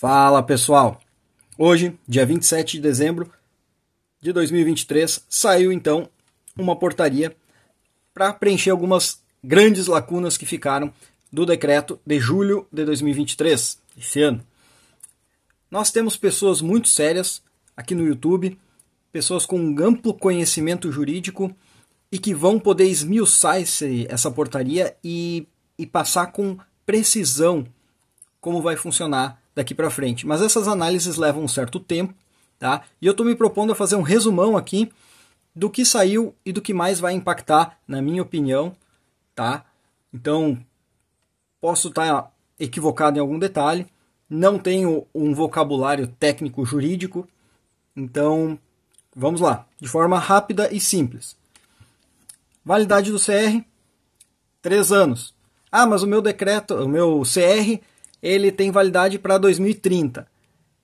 Fala pessoal! Hoje, dia 27 de dezembro de 2023, saiu então uma portaria para preencher algumas grandes lacunas que ficaram do decreto de julho de 2023, esse ano. Nós temos pessoas muito sérias aqui no YouTube, pessoas com um amplo conhecimento jurídico e que vão poder esmiuçar esse, essa portaria e, e passar com precisão como vai funcionar daqui para frente. Mas essas análises levam um certo tempo, tá? E eu estou me propondo a fazer um resumão aqui do que saiu e do que mais vai impactar, na minha opinião, tá? Então, posso estar tá equivocado em algum detalhe, não tenho um vocabulário técnico jurídico, então vamos lá, de forma rápida e simples. Validade do CR, três anos. Ah, mas o meu decreto, o meu CR ele tem validade para 2030.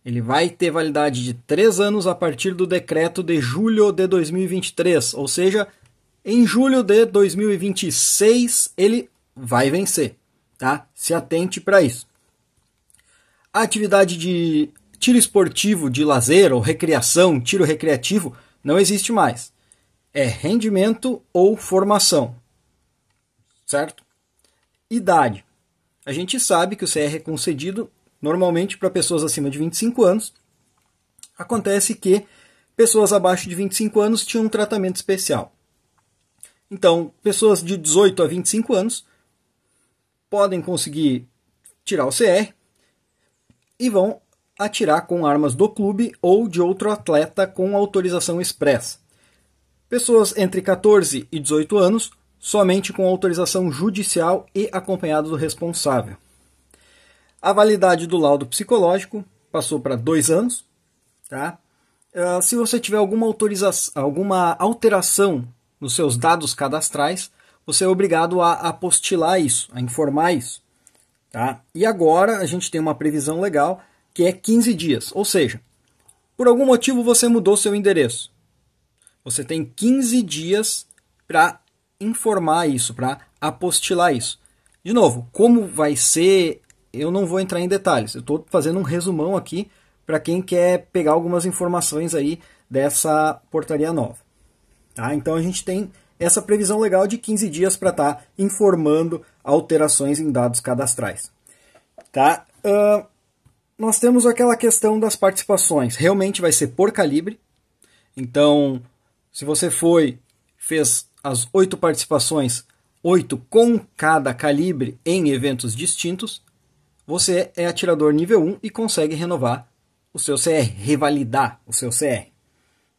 Ele vai ter validade de 3 anos a partir do decreto de julho de 2023, ou seja, em julho de 2026 ele vai vencer, tá? Se atente para isso. A atividade de tiro esportivo de lazer ou recreação, tiro recreativo, não existe mais. É rendimento ou formação. Certo? Idade. A gente sabe que o CR é concedido normalmente para pessoas acima de 25 anos. Acontece que pessoas abaixo de 25 anos tinham um tratamento especial. Então, pessoas de 18 a 25 anos podem conseguir tirar o CR e vão atirar com armas do clube ou de outro atleta com autorização expressa. Pessoas entre 14 e 18 anos somente com autorização judicial e acompanhado do responsável. A validade do laudo psicológico passou para dois anos. Tá? Uh, se você tiver alguma, autorização, alguma alteração nos seus dados cadastrais, você é obrigado a apostilar isso, a informar isso. Tá? E agora a gente tem uma previsão legal que é 15 dias, ou seja, por algum motivo você mudou seu endereço. Você tem 15 dias para informar isso, para apostilar isso. De novo, como vai ser, eu não vou entrar em detalhes. Eu estou fazendo um resumão aqui para quem quer pegar algumas informações aí dessa portaria nova. Tá? Então a gente tem essa previsão legal de 15 dias para estar tá informando alterações em dados cadastrais. Tá? Uh, nós temos aquela questão das participações. Realmente vai ser por calibre. Então, se você foi, fez as oito participações, oito com cada calibre em eventos distintos, você é atirador nível 1 e consegue renovar o seu CR, revalidar o seu CR.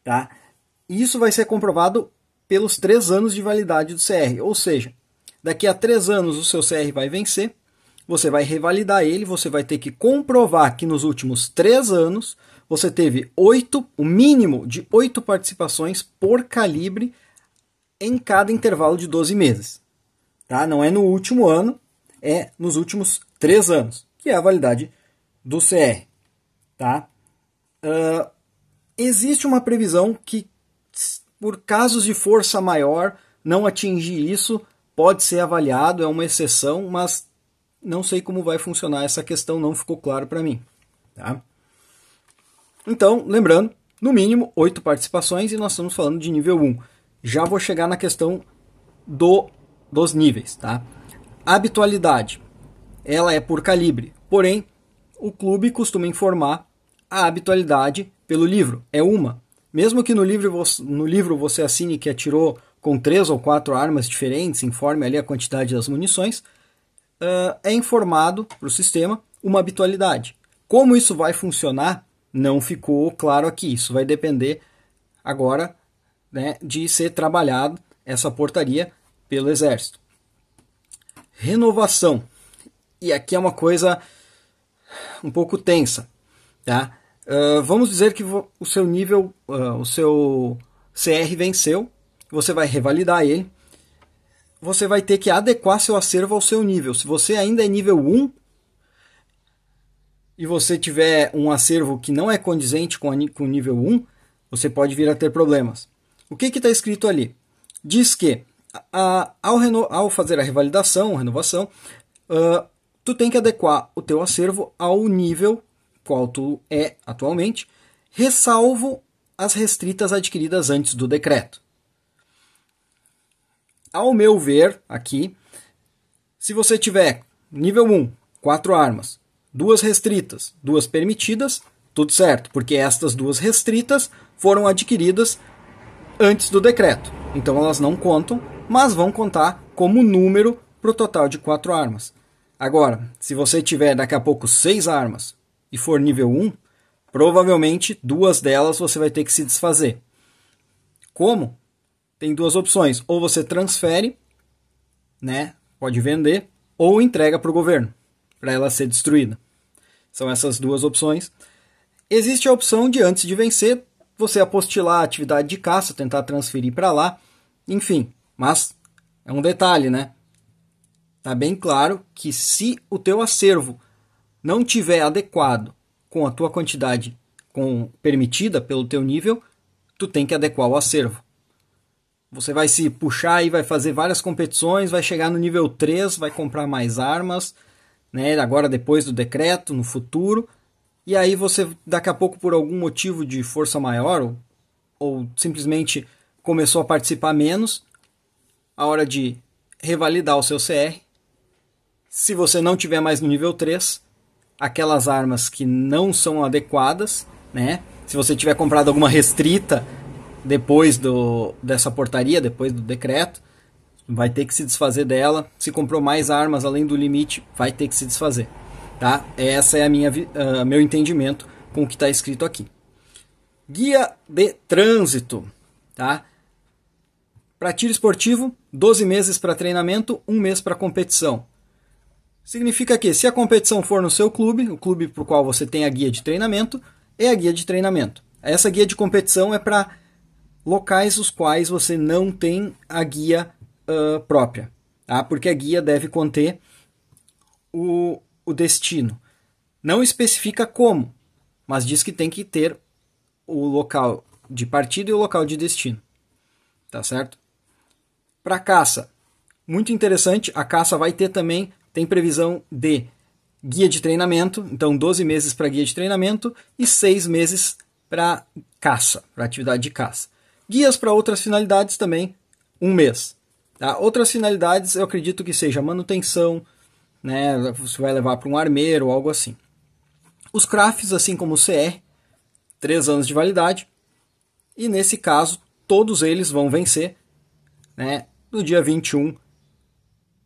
Tá? E isso vai ser comprovado pelos três anos de validade do CR, ou seja, daqui a três anos o seu CR vai vencer, você vai revalidar ele, você vai ter que comprovar que nos últimos três anos você teve oito, o mínimo de oito participações por calibre em cada intervalo de 12 meses. Tá? Não é no último ano, é nos últimos três anos, que é a validade do CR. Tá? Uh, existe uma previsão que, por casos de força maior, não atingir isso pode ser avaliado, é uma exceção, mas não sei como vai funcionar essa questão, não ficou claro para mim. Tá? Então, lembrando, no mínimo oito participações e nós estamos falando de nível 1 já vou chegar na questão do, dos níveis, tá? habitualidade, ela é por calibre, porém o clube costuma informar a habitualidade pelo livro, é uma. Mesmo que no livro, no livro você assine que atirou com três ou quatro armas diferentes, informe ali a quantidade das munições, uh, é informado para o sistema uma habitualidade. Como isso vai funcionar, não ficou claro aqui. Isso vai depender agora né, de ser trabalhado essa portaria pelo Exército. Renovação. E aqui é uma coisa um pouco tensa. Tá? Uh, vamos dizer que o seu nível, uh, o seu CR venceu, você vai revalidar ele, você vai ter que adequar seu acervo ao seu nível. Se você ainda é nível 1 e você tiver um acervo que não é condizente com o nível 1, você pode vir a ter problemas. O que está escrito ali? Diz que a, ao, ao, fazer a revalidação, renovação, uh, tu tem que adequar o teu acervo ao nível qual tu é atualmente, ressalvo as restritas adquiridas antes do decreto. Ao meu ver, aqui, se você tiver nível 1, 4 armas, duas restritas, duas permitidas, tudo certo, porque estas duas restritas foram adquiridas antes do decreto. Então elas não contam, mas vão contar como número para o total de quatro armas. Agora, se você tiver daqui a pouco seis armas e for nível 1, provavelmente duas delas você vai ter que se desfazer. Como? Tem duas opções. Ou você transfere, né? Pode vender, ou entrega para o governo, para ela ser destruída. São essas duas opções. Existe a opção de, antes de vencer, você apostilar a atividade de caça, tentar transferir para lá, enfim. Mas é um detalhe, né? Tá bem claro que se o teu acervo não tiver adequado com a tua quantidade com permitida pelo teu nível, tu tem que adequar o acervo. Você vai se puxar e vai fazer várias competições, vai chegar no nível 3, vai comprar mais armas, né? Agora depois do decreto, no futuro, e aí você, daqui a pouco, por algum motivo de força maior, ou, ou simplesmente começou a participar menos, a hora de revalidar o seu CR, se você não tiver mais no nível 3, aquelas armas que não são adequadas, né? Se você tiver comprado alguma restrita depois do, dessa portaria, depois do decreto, vai ter que se desfazer dela. Se comprou mais armas além do limite, vai ter que se desfazer. Tá? Essa é a minha uh, meu entendimento com o que está escrito aqui. Guia de trânsito, tá? Para tiro esportivo, 12 meses para treinamento, 1 mês para competição. Significa que se a competição for no seu clube, o clube para o qual você tem a guia de treinamento, é a guia de treinamento. Essa guia de competição é para locais os quais você não tem a guia uh, própria, tá? porque a guia deve conter o, o destino. Não especifica como, mas diz que tem que ter o local de partida e o local de destino. Tá certo? Para caça, muito interessante, a caça vai ter também, tem previsão de guia de treinamento, então 12 meses para guia de treinamento e 6 meses para caça, para atividade de caça. Guias para outras finalidades também, um mês. Tá? Outras finalidades eu acredito que seja manutenção, né? Você vai levar para um armeiro ou algo assim. Os crafts, assim como o CR, 3 anos de validade. E nesse caso, todos eles vão vencer né, no dia 21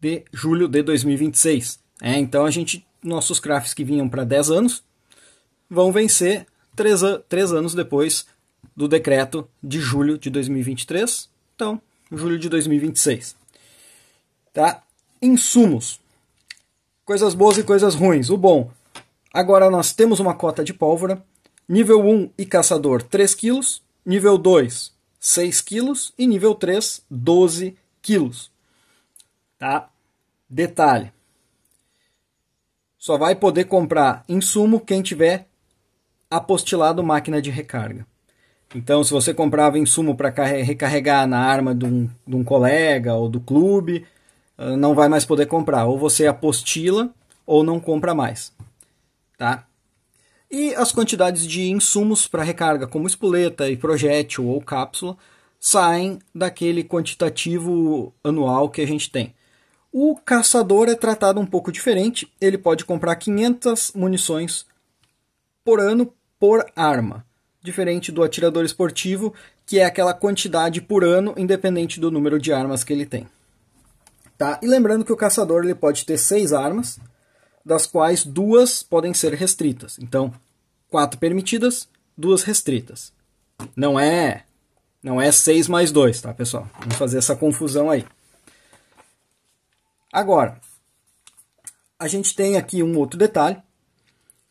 de julho de 2026. É, então a gente, nossos crafts que vinham para 10 anos vão vencer 3, 3 anos depois do decreto de julho de 2023. Então, julho de 2026. Tá? Insumos. Coisas boas e coisas ruins. O bom, agora nós temos uma cota de pólvora. Nível 1 e caçador 3 kg. Nível 2, 6 kg. E nível 3, 12 kg. Tá? Detalhe. Só vai poder comprar insumo quem tiver apostilado máquina de recarga. Então, se você comprava insumo para recarregar na arma de um, de um colega ou do clube, não vai mais poder comprar. Ou você apostila ou não compra mais. Tá? E as quantidades de insumos para recarga, como espoleta e projétil ou cápsula, saem daquele quantitativo anual que a gente tem. O caçador é tratado um pouco diferente. Ele pode comprar 500 munições por ano por arma, diferente do atirador esportivo, que é aquela quantidade por ano, independente do número de armas que ele tem. Tá? E lembrando que o caçador ele pode ter seis armas, das quais duas podem ser restritas. Então, quatro permitidas, duas restritas. Não é não é 6 mais 2, tá, pessoal? Vamos fazer essa confusão aí. Agora, a gente tem aqui um outro detalhe,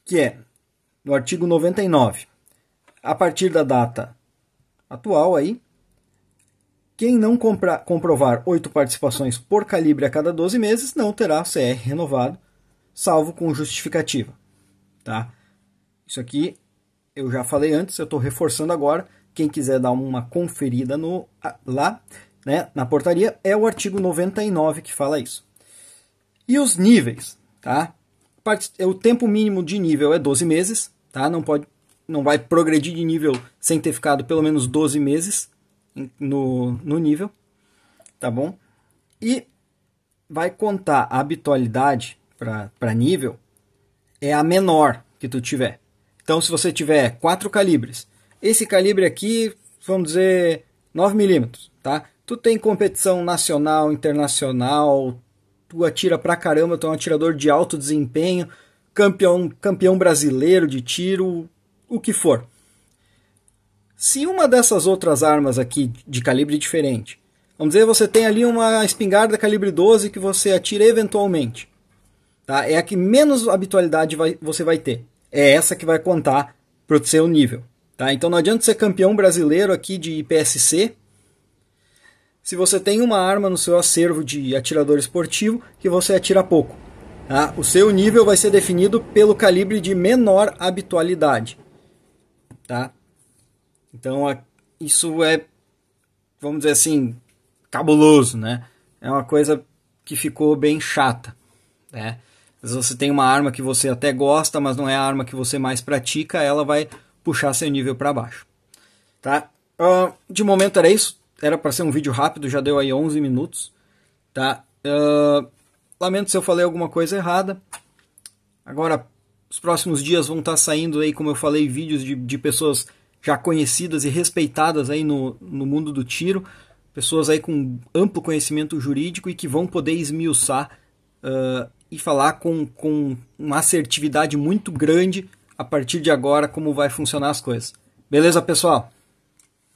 que é no artigo 99. A partir da data atual aí, quem não compra, comprovar oito participações por calibre a cada 12 meses não terá CR renovado, salvo com justificativa. Tá? Isso aqui eu já falei antes, eu estou reforçando agora. Quem quiser dar uma conferida no, lá né, na portaria, é o artigo 99 que fala isso. E os níveis, tá? O tempo mínimo de nível é 12 meses, tá? Não pode, não vai progredir de nível sem ter ficado pelo menos 12 meses no, no nível, tá bom? E vai contar a habitualidade para nível é a menor que tu tiver. Então, se você tiver quatro calibres, esse calibre aqui, vamos dizer, 9 milímetros, tá? Tu tem competição nacional, internacional, tu atira pra caramba, tu é um atirador de alto desempenho, campeão, campeão brasileiro de tiro, o que for. Se uma dessas outras armas aqui de calibre diferente, vamos dizer, você tem ali uma espingarda calibre 12 que você atira eventualmente, tá? É a que menos habitualidade vai, você vai ter. É essa que vai contar pro seu nível, tá? Então não adianta ser campeão brasileiro aqui de IPSC se você tem uma arma no seu acervo de atirador esportivo que você atira pouco. Tá? O seu nível vai ser definido pelo calibre de menor habitualidade. Tá? Então isso é, vamos dizer assim, cabuloso, né? É uma coisa que ficou bem chata, né? Às você tem uma arma que você até gosta, mas não é a arma que você mais pratica, ela vai puxar seu nível para baixo, tá? Uh, de momento era isso era para ser um vídeo rápido, já deu aí 11 minutos, tá? Uh, lamento se eu falei alguma coisa errada. Agora, os próximos dias vão estar tá saindo aí, como eu falei, vídeos de, de pessoas já conhecidas e respeitadas aí no, no mundo do tiro, pessoas aí com amplo conhecimento jurídico e que vão poder esmiuçar uh, e falar com, com uma assertividade muito grande a partir de agora como vai funcionar as coisas. Beleza, pessoal?